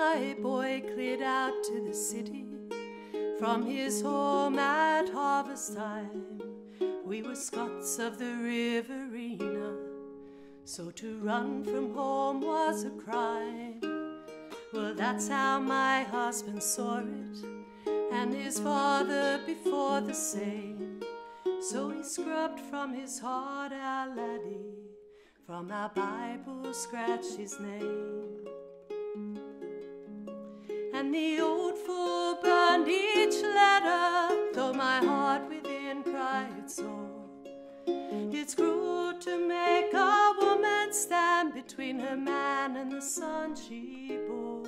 my boy cleared out to the city from his home at harvest time. We were Scots of the Riverina, so to run from home was a crime. Well, that's how my husband saw it, and his father before the same. So he scrubbed from his heart our laddie, from our Bible scratched his name. And the old fool burned each letter, though my heart within cried sore. It's cruel to make a woman stand between her man and the son she bore.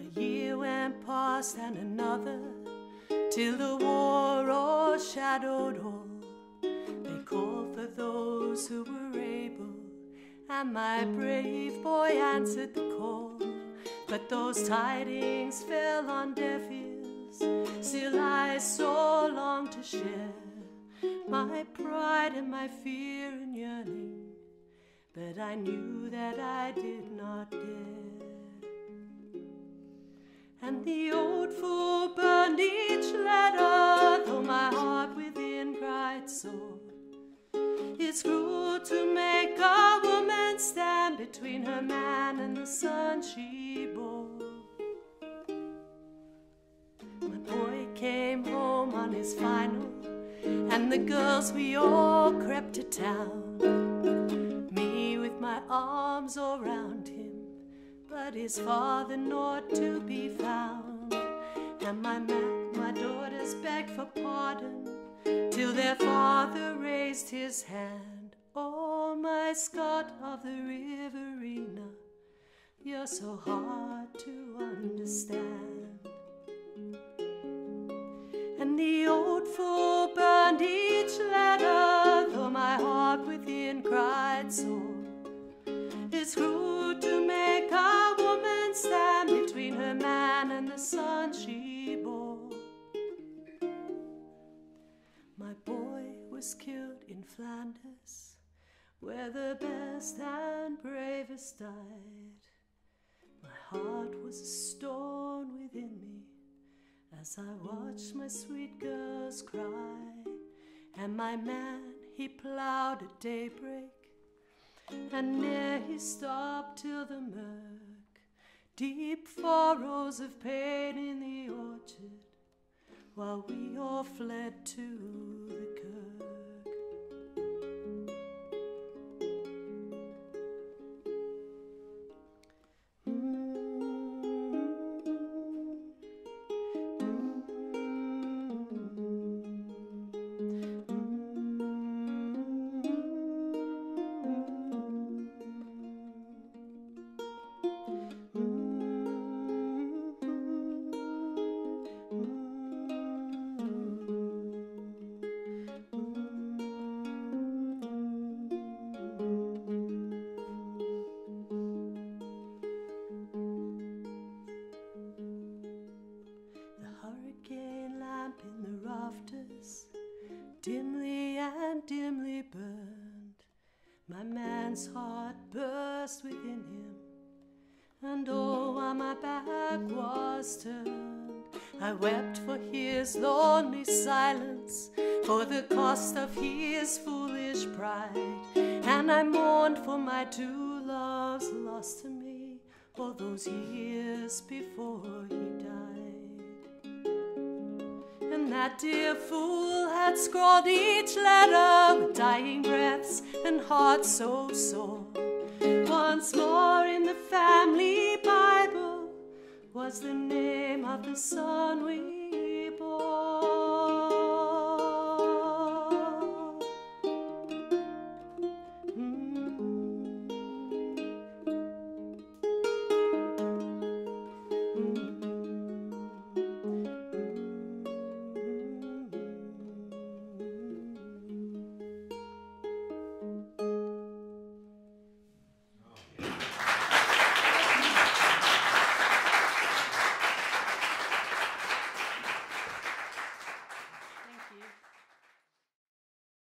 A year went past and another, till the war overshadowed all. They called for those who were able, and my brave boy answered the call. But those tidings fell on deaf ears, still I so long to share my pride and my fear and yearning, but I knew that I did not dare. And the old fool burned each letter, though my heart within cried sore. It's cruel to stand between her man and the son she bore. My boy came home on his final and the girls we all crept to town. Me with my arms around him, but his father not to be found. And my man, my daughters begged for pardon, till their father raised his hand. Oh, my Scot of the Riverina, you're so hard to understand. And the old fool burned each letter, though my heart within cried sore. It's cruel to make a woman stand between her man and the son she bore. My boy was killed in Flanders, where the best and bravest died. My heart was a stone within me as I watched my sweet girls cry, and my man he ploughed at daybreak, and ne'er he stopped till the murk. Deep furrows of pain in the orchard, while we all fled to dimly and dimly burned. My man's heart burst within him, and oh, while my back was turned, I wept for his lonely silence, for the cost of his foolish pride, and I mourned for my two loves lost to me all those years before he died. And that dear fool had scrawled each letter with dying breaths and heart so sore. Once more in the family Bible was the name of the son we